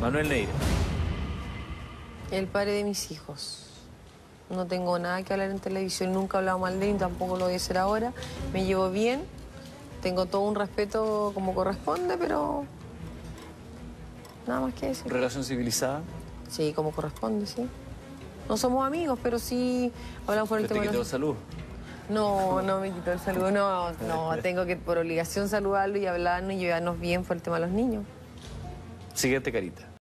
Manuel Neira. El padre de mis hijos. No tengo nada que hablar en televisión, nunca he hablado mal de él, tampoco lo voy a hacer ahora. Me llevo bien, tengo todo un respeto como corresponde, pero nada más que decir. Relación civilizada. Sí, como corresponde, sí. No somos amigos, pero sí hablamos por el ¿Te tema quitó los... salud? No, no me quitó el saludo, no, no, tengo que por obligación saludarlo y hablarnos y llevarnos bien por el tema de los niños. Siguiente carita.